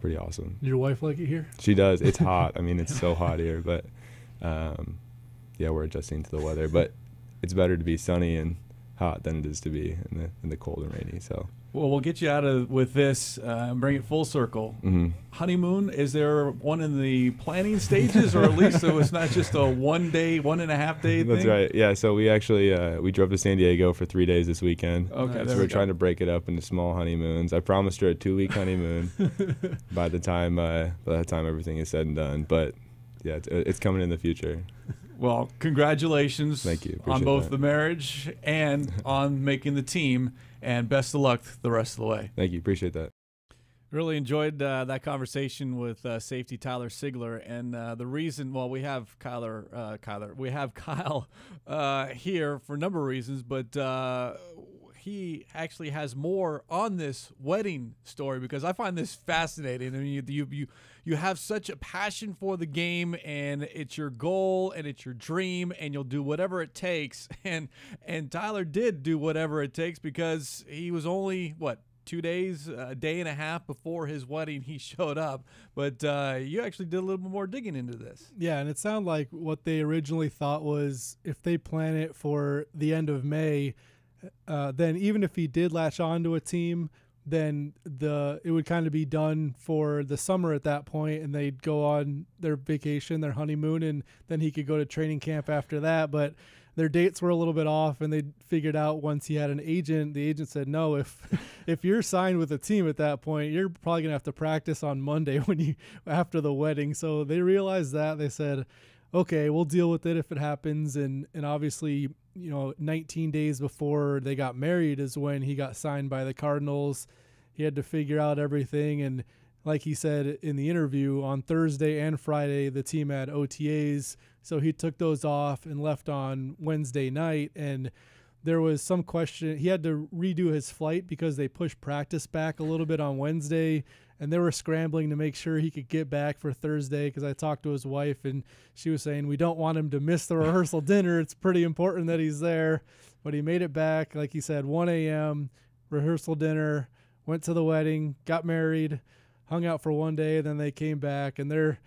pretty awesome. Did your wife like it here? She does. It's hot. I mean, it's so hot here, but um, yeah, we're adjusting to the weather. But it's better to be sunny and hot than it is to be in the in the cold and rainy. So Well, we'll get you out of with this uh, and bring it full circle. hmm Honeymoon, is there one in the planning stages, or at least so it's not just a one day, one and a half day thing. that's thing? right. Yeah. So we actually uh, we drove to San Diego for three days this weekend. Okay, there So we're we go. trying to break it up into small honeymoons. I promised her a two week honeymoon by the time uh, by the time everything is said and done. But yeah, it's, it's coming in the future. Well, congratulations Thank you. on both that. the marriage and on making the team, and best of luck the rest of the way. Thank you. Appreciate that. Really enjoyed uh, that conversation with uh, safety Tyler Sigler, and uh, the reason. Well, we have Kyler, uh, Kyler, we have Kyle uh, here for a number of reasons, but uh, he actually has more on this wedding story because I find this fascinating. I mean, you you you, you have such a passion for the game, and it's your goal, and it's your dream, and you'll do whatever it takes. And and Tyler did do whatever it takes because he was only what two days, a day and a half before his wedding, he showed up. But uh, you actually did a little bit more digging into this. Yeah, and it sounded like what they originally thought was if they plan it for the end of May, uh, then even if he did latch on to a team, then the it would kind of be done for the summer at that point, and they'd go on their vacation, their honeymoon, and then he could go to training camp after that. But their dates were a little bit off, and they figured out once he had an agent. The agent said, "No, if if you're signed with a team at that point, you're probably gonna have to practice on Monday when you after the wedding." So they realized that they said, "Okay, we'll deal with it if it happens." And and obviously, you know, 19 days before they got married is when he got signed by the Cardinals. He had to figure out everything, and like he said in the interview on Thursday and Friday, the team had OTAs, so he took those off and left on Wednesday night and there was some question. He had to redo his flight because they pushed practice back a little bit on Wednesday, and they were scrambling to make sure he could get back for Thursday. Because I talked to his wife, and she was saying we don't want him to miss the rehearsal dinner. It's pretty important that he's there. But he made it back, like he said, 1 a.m. rehearsal dinner. Went to the wedding, got married, hung out for one day, then they came back, and they're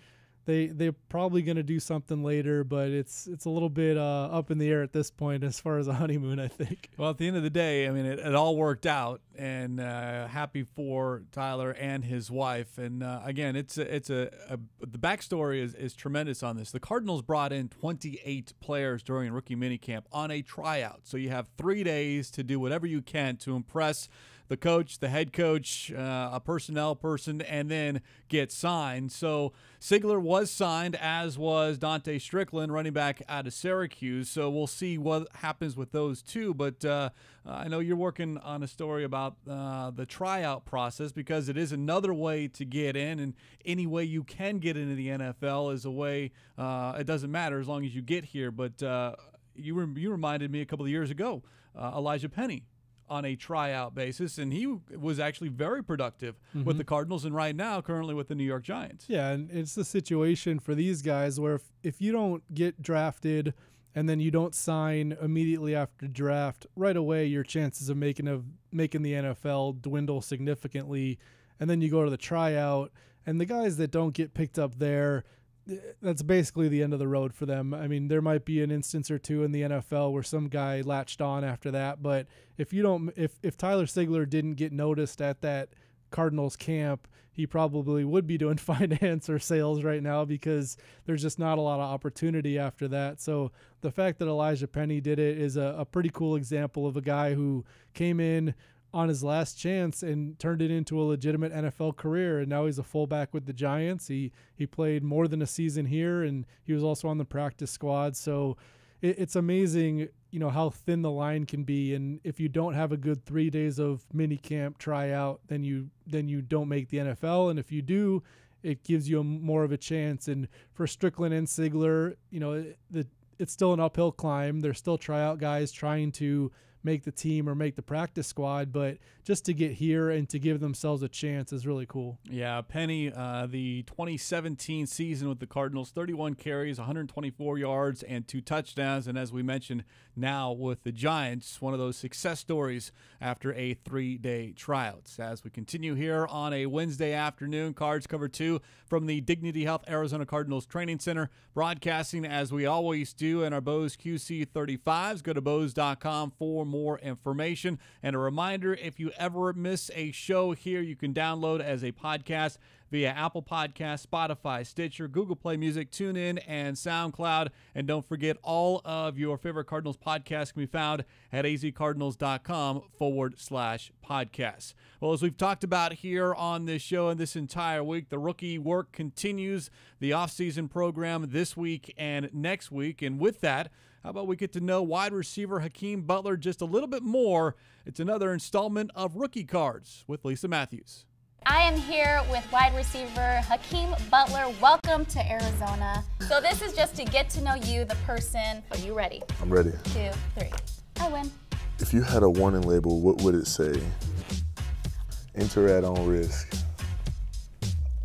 they they're probably going to do something later, but it's it's a little bit uh, up in the air at this point as far as a honeymoon. I think. Well, at the end of the day, I mean, it, it all worked out, and uh, happy for Tyler and his wife. And uh, again, it's a, it's a, a the backstory is is tremendous on this. The Cardinals brought in 28 players during rookie minicamp on a tryout, so you have three days to do whatever you can to impress the coach, the head coach, uh, a personnel person, and then get signed. So Sigler was signed, as was Dontae Strickland, running back out of Syracuse. So we'll see what happens with those two. But uh, I know you're working on a story about uh, the tryout process because it is another way to get in, and any way you can get into the NFL is a way. Uh, it doesn't matter as long as you get here. But uh, you, rem- you reminded me a couple of years ago, uh, Elijah Penny on a tryout basis, and he was actually very productive mm-hmm. with the Cardinals, and right now currently with the New York Giants. Yeah, and it's the situation for these guys where if, if you don't get drafted and then you don't sign immediately after draft, right away your chances of making of making the NFL dwindle significantly, and then you go to the tryout, and the guys that don't get picked up there that's basically the end of the road for them. I mean, there might be an instance or two in the NFL where some guy latched on after that, but if you don't, if if Tyler Sigler didn't get noticed at that Cardinals camp, he probably would be doing finance or sales right now because there's just not a lot of opportunity after that. So the fact that Elijah Penny did it is a, a pretty cool example of a guy who came in on his last chance and turned it into a legitimate NFL career. And now he's a fullback with the Giants. He he played more than a season here, and he was also on the practice squad. So it, it's amazing, you know, how thin the line can be. And if you don't have a good three days of mini camp tryout, then you then you don't make the NFL. And if you do, it gives you a, more of a chance. And for Strickland and Sigler, you know, it's still an uphill climb. They're still tryout guys trying to make the team or make the practice squad, but just to get here and to give themselves a chance is really cool. Yeah, Penny, uh, the 2017 season with the Cardinals, 31 carries, 124 yards, and two touchdowns. And as we mentioned, now with the Giants, one of those success stories after a three day tryout. As we continue here on a Wednesday afternoon, Cards cover two from the Dignity Health Arizona Cardinals Training Center, broadcasting as we always do in our Bose QC35s. Go to Bose.com for more more information. And a reminder if you ever miss a show here, you can download as a podcast via Apple Podcast, Spotify, Stitcher, Google Play Music, TuneIn, and SoundCloud. And don't forget, all of your favorite Cardinals podcasts can be found at azcardinals.com forward slash podcasts. Well, as we've talked about here on this show and this entire week, the rookie work continues, the offseason program this week and next week. And with that, how about we get to know wide receiver Hakeem Butler just a little bit more? It's another installment of Rookie Cards with Lisa Matthews. I am here with wide receiver Hakeem Butler. Welcome to Arizona. So this is just to get to know you, the person. Are you ready? I'm ready. Two, three. I win. If you had a warning label, what would it say? Enter at own risk.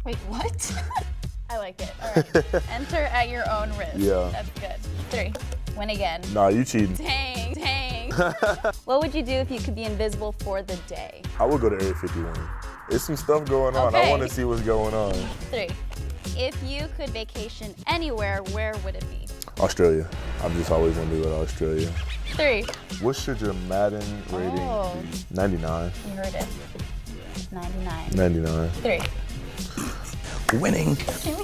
Wait, what? I like it. All right. Enter at your own risk. Yeah. That's good. Three. Win again. Nah, you cheating. Dang, dang. what would you do if you could be invisible for the day? I would go to Area 51. There's some stuff going on. Okay. I want to see what's going on. Three. If you could vacation anywhere, where would it be? Australia. I've just always wanted to go to Australia. Three. What should your Madden rating Oh. be? 99. You heard it. 99. 99. Three. Winning.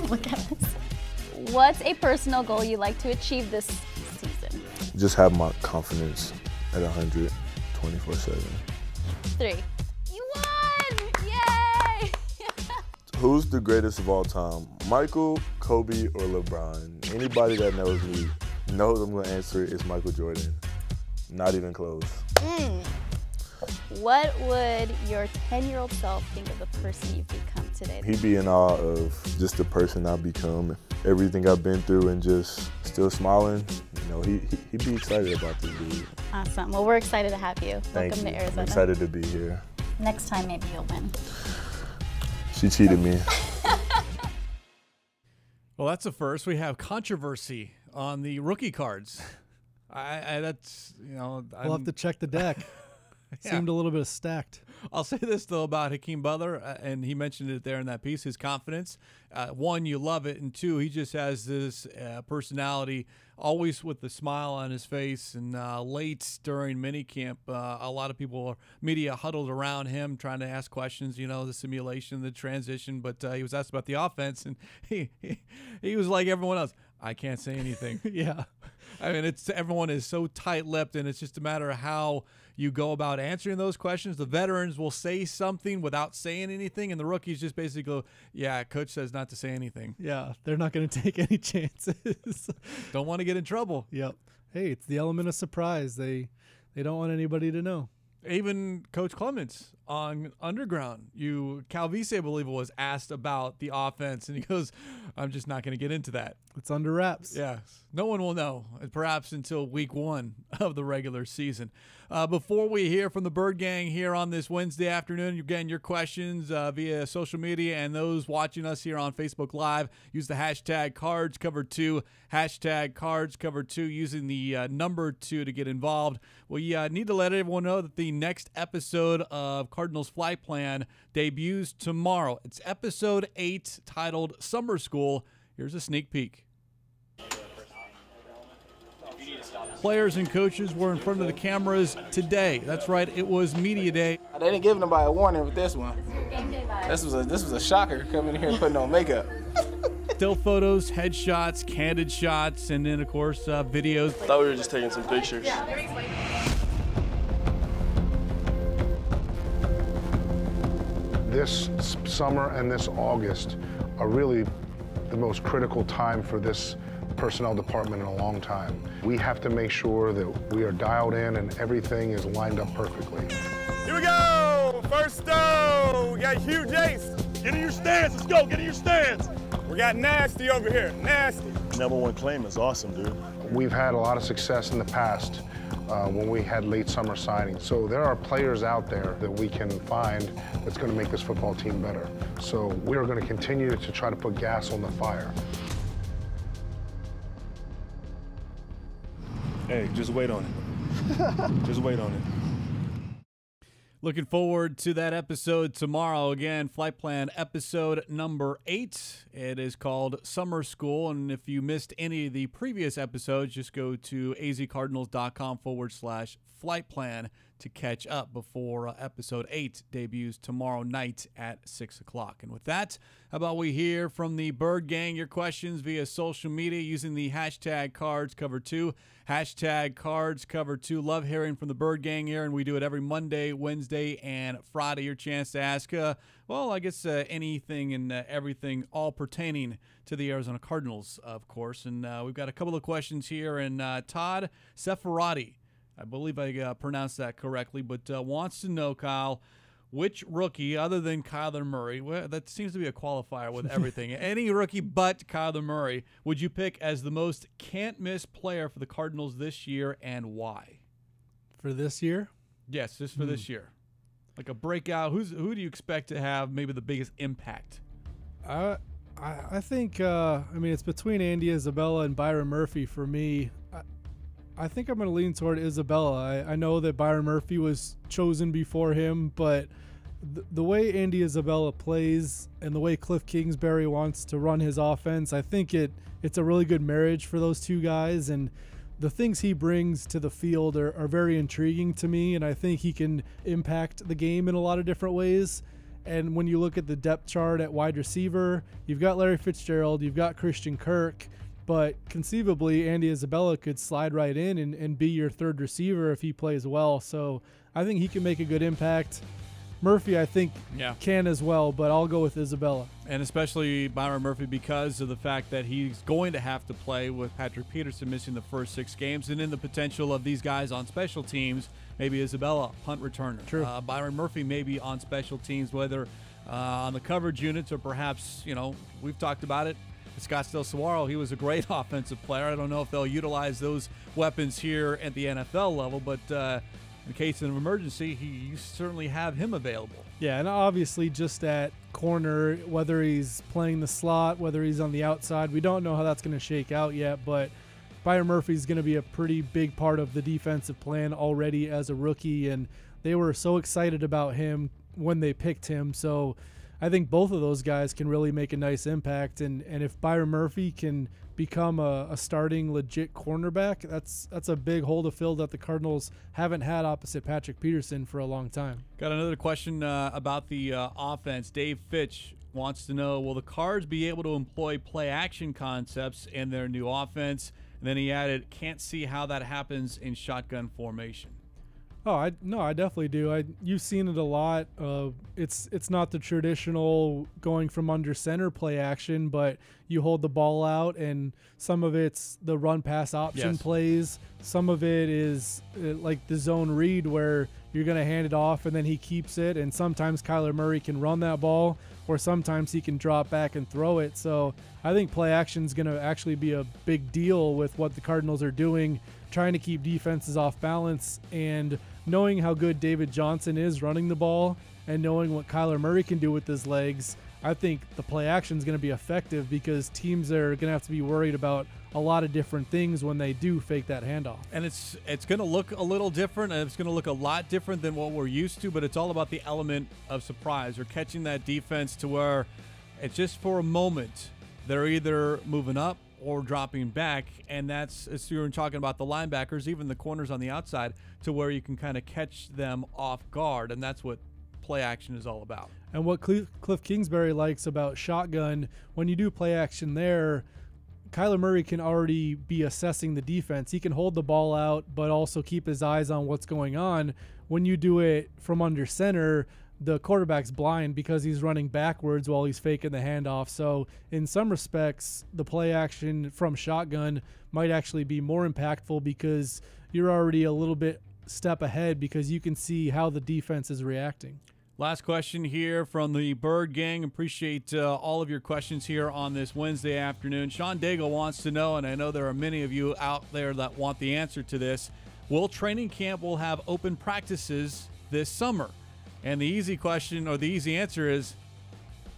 Look at this. What's a personal goal you'd like to achieve this season? Just have my confidence at 100 24 7. Three. You won! Yay! Who's the greatest of all time? Michael, Kobe, or LeBron? Anybody that knows me knows I'm going to answer it is Michael Jordan. Not even close. Mm. What would your 10 year old self think of the person you've become today? He'd be in awe of just the person I've become, everything I've been through, and just still smiling, you know, he, he, he'd be excited about this dude. Awesome. Well, we're excited to have you. Thank Welcome you. to I'm Arizona. excited to be here. Next time, maybe you'll win. She cheated me. Well, that's a first. We have controversy on the rookie cards. I, I that's you know We'll I'm- have to check the deck. Yeah. Seemed a little bit stacked. I'll say this though about Hakeem Butler, uh, and he mentioned it there in that piece. His confidence, uh, one, you love it, and two, he just has this uh, personality, always with a smile on his face. And uh, late during minicamp, uh, a lot of people, media, huddled around him, trying to ask questions. You know, the simulation, the transition. But uh, he was asked about the offense, and he, he he was like everyone else. I can't say anything. Yeah. I mean, it's everyone is so tight-lipped, and it's just a matter of how you go about answering those questions. The veterans will say something without saying anything, and the rookies just basically go, "Yeah, coach says not to say anything. Yeah, they're not going to take any chances. Don't want to get in trouble." yep. Hey, it's the element of surprise. They they don't want anybody to know. Even Coach Clements on Underground, you Calvise, I believe it was, asked about the offense, and he goes, "I'm just not going to get into that." It's under wraps. Yes. No one will know, uh, perhaps until week one of the regular season. Uh, before we hear from the Bird Gang here on this Wednesday afternoon, again, your questions uh, via social media and those watching us here on Facebook Live, use the hashtag cards cover two, hashtag cards cover two, using the uh, number two to get involved. We uh, need to let everyone know that the next episode of Cardinals Flight Plan debuts tomorrow. It's episode eight titled Summer School. Here's a sneak peek. Players and coaches were in front of the cameras today. That's right, it was media day. They didn't give nobody a warning with this one. This was a this was a shocker coming in here and putting on makeup. Still photos, headshots, candid shots, and then of course uh, videos. Thought we were just taking some pictures. This summer and this August are really the most critical time for this personnel department in a long time. We have to make sure that we are dialed in and everything is lined up perfectly. Here we go! First stone! We got huge ace. Get in your stance. Let's go. Get in your stance. We got nasty over here. Nasty. Number one claim is awesome, dude. We've had a lot of success in the past uh, when we had late summer signings. So there are players out there that we can find that's going to make this football team better. So we are going to continue to try to put gas on the fire. Hey, just wait on it. just wait on it. Looking forward to that episode tomorrow. Again, Flight Plan episode number eight. It is called Summer School. And if you missed any of the previous episodes, just go to azcardinals.com forward slash flight plan to catch up before uh, episode eight debuts tomorrow night at six o'clock. And with that, how about we hear from the Bird Gang your questions via social media using the hashtag cards cover two. Hashtag cards cover two. Love hearing from the Bird Gang here, and we do it every Monday, Wednesday, and Friday. Your chance to ask, uh, well, I guess uh, anything and uh, everything, all pertaining to the Arizona Cardinals, of course. And uh, we've got a couple of questions here. And uh, Todd Seferati, I believe I uh, pronounced that correctly, but uh, wants to know, Kyle, which rookie other than Kyler Murray, well, that seems to be a qualifier with everything, any rookie but Kyler Murray, would you pick as the most can't miss player for the Cardinals this year and why? For this year? Yes, just for this year. Like a breakout. Who's who do you expect to have maybe the biggest impact? I I, I think uh, I mean it's between Andy Isabella and Byron Murphy for me. I, think I'm going to lean toward Isabella. I, I know that Byron Murphy was chosen before him, but th- the way Andy Isabella plays and the way Cliff Kingsbury wants to run his offense, I think it it's a really good marriage for those two guys and the things he brings to the field are, are very intriguing to me and I think he can impact the game in a lot of different ways. And when you look at the depth chart at wide receiver, you've got Larry Fitzgerald, you've got Christian Kirk, but conceivably Andy Isabella could slide right in and, and be your third receiver if he plays well. So I think he can make a good impact. Murphy, I think, Yeah. can as well, but I'll go with Isabella. And especially Byron Murphy because of the fact that he's going to have to play with Patrick Peterson missing the first six games, and in the potential of these guys on special teams, maybe Isabella punt returner. True. Uh, Byron Murphy maybe on special teams, whether uh, on the coverage units or perhaps you know we've talked about it. Scottsdale Saguaro, he was a great offensive player. I don't know if they'll utilize those weapons here at the NFL level, but uh, in case of an emergency, he you certainly have him available. Yeah, and obviously just at corner, whether he's playing the slot, whether he's on the outside, we don't know how that's going to shake out yet, but Byron Murphy's going to be a pretty big part of the defensive plan already as a rookie, and they were so excited about him when they picked him. So I think both of those guys can really make a nice impact, and and if Byron Murphy can become a, a, starting legit cornerback, that's that's a big hole to fill that the Cardinals haven't had opposite Patrick Peterson for a long time. Got another question uh, about the uh, offense. Dave Fitch wants to know: Will the Cards be able to employ play action concepts in their new offense? And then he added, "Can't see how that happens in shotgun formation." Oh, I no, I definitely do. I you've seen it a lot. Uh, it's it's not the traditional going from under center play action, but you hold the ball out, and some of it's the run pass option Yes. plays. Some of it is uh, like the zone read where you're going to hand it off and then he keeps it. And sometimes Kyler Murray can run that ball, or sometimes he can drop back and throw it. So I think play action is going to actually be a big deal with what the Cardinals are doing, trying to keep defenses off balance and knowing how good David Johnson is running the ball and knowing what Kyler Murray can do with his legs. I think the play action is going to be effective because teams are going to have to be worried about a lot of different things when they do fake that handoff. And it's it's going to look a little different. and It's going to look a lot different than what we're used to. But it's all about the element of surprise or catching that defense to where it's just for a moment they're either moving up or dropping back, and that's as you were talking about the linebackers, even the corners on the outside, to where you can kind of catch them off guard, and that's what play action is all about. And what Cliff, Cliff Kingsbury likes about shotgun, when you do play action there, Kyler Murray can already be assessing the defense. He can hold the ball out, but also keep his eyes on what's going on. When you do it from under center, the quarterback's blind because he's running backwards while he's faking the handoff. So, in some respects, the play action from shotgun might actually be more impactful because you're already a little bit step ahead because you can see how the defense is reacting. Last question here from the Bird Gang. Appreciate uh, all of your questions here on this Wednesday afternoon. Sean Daigle wants to know, and I know there are many of you out there that want the answer to this. Will training camp will have open practices this summer? And the easy question or the easy answer is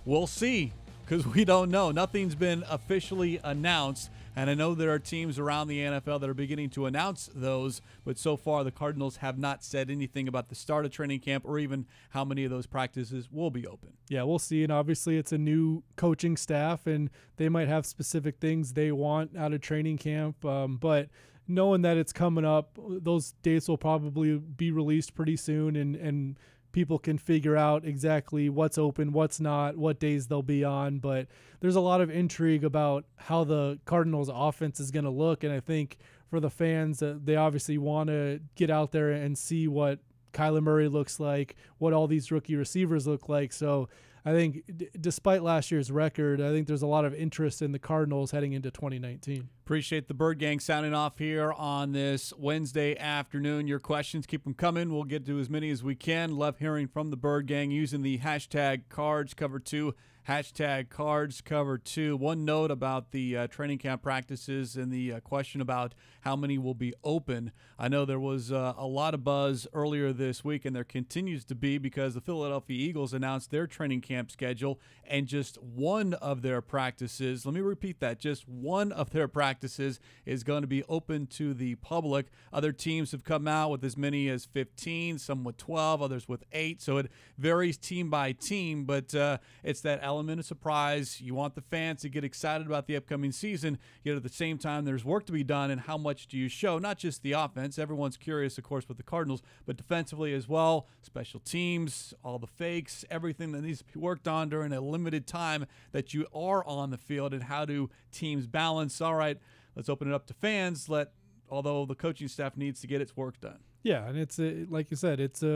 we'll see because we don't know. Nothing's been officially announced. And I know there are teams around the NFL that are beginning to announce those, but so far the Cardinals have not said anything about the start of training camp or even how many of those practices will be open. Yeah, we'll see. And obviously, it's a new coaching staff, and they might have specific things they want out of training camp. Um, but knowing that it's coming up, those dates will probably be released pretty soon, and and people can figure out exactly what's open, what's not, what days they'll be on. But there's a lot of intrigue about how the Cardinals' offense is going to look, and I think for the fans, uh, they obviously want to get out there and see what Kyler Murray looks like, what all these rookie receivers look like. So I think, d- despite last year's record, I think there's a lot of interest in the Cardinals heading into 2019. Appreciate the Bird Gang sounding off here on this Wednesday afternoon. Your questions, keep them coming. We'll get to as many as we can. Love hearing from the Bird Gang using the hashtag cards cover two. Hashtag cards cover two. One note about the uh, training camp practices and the uh, question about how many will be open. I know there was uh, a lot of buzz earlier this week, and there continues to be because the Philadelphia Eagles announced their training camp schedule, and just one of their practices, let me repeat that, just one of their practices is going to be open to the public. Other teams have come out with as many as 15, some with 12, others with 8. So it varies team by team, but uh, it's that element of surprise. You want the fans to get excited about the upcoming season, yet at the same time, there's work to be done. And how much do you show? Not just the offense. Everyone's curious, of course, with the Cardinals, but defensively as well. Special teams, all the fakes, everything that needs to be worked on during a limited time that you are on the field, and how do teams balance? All right, let's open it up to fans. Let although the coaching staff needs to get its work done. Yeah, and it's a, like you said, it's a,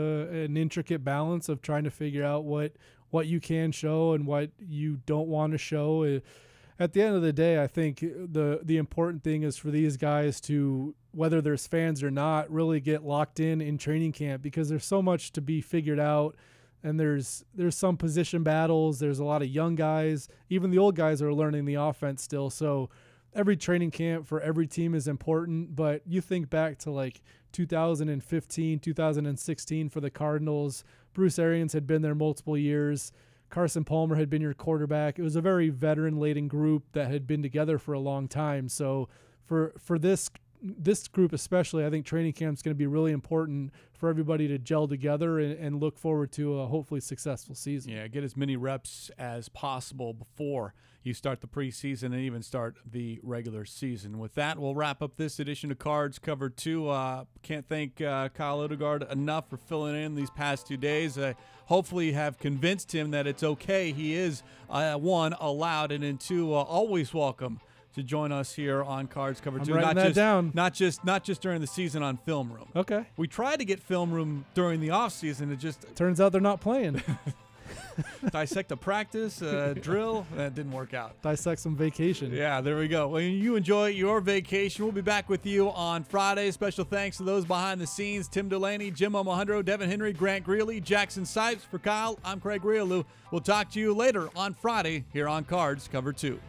an intricate balance of trying to figure out what what you can show and what you don't want to show. Uh, At the end of the day, I think the the important thing is for these guys to whether there's fans or not, really get locked in in training camp because there's so much to be figured out. and there's there's some position battles. There's a lot of young guys. Even the old guys are learning the offense still. So every training camp for every team is important. But you think back to like 2015, 2016 for the Cardinals. Bruce Arians had been there multiple years. Carson Palmer had been your quarterback. It was a very veteran laden group that had been together for a long time. So for for this this group especially, I think training camp is going to be really important for everybody to gel together and, and, look forward to a hopefully successful season. Yeah, get as many reps as possible before you start the preseason and even start the regular season. With that, we'll wrap up this edition of Cards Cover 2. Uh, can't thank uh, Kyle Odegard enough for filling in these past two days. I hopefully have convinced him that it's okay. He is, uh, one, allowed, and in two, uh, always welcome to join us here on Cards Cover I'm Two. Writing not that just down. not just not just during the season on Film Room. Okay. We tried to get Film Room during the off season. It just turns out they're not playing. dissect a practice, uh, drill. That didn't work out. Dissect some vacation. Yeah, there we go. Well, you enjoy your vacation. We'll be back with you on Friday. Special thanks to those behind the scenes Tim Delaney, Jim Omohundro, Devin Henry, Grant Greeley, Jackson Sipes. For Kyle, I'm Craig Grialou. We'll talk to you later on Friday here on Cards Cover 2.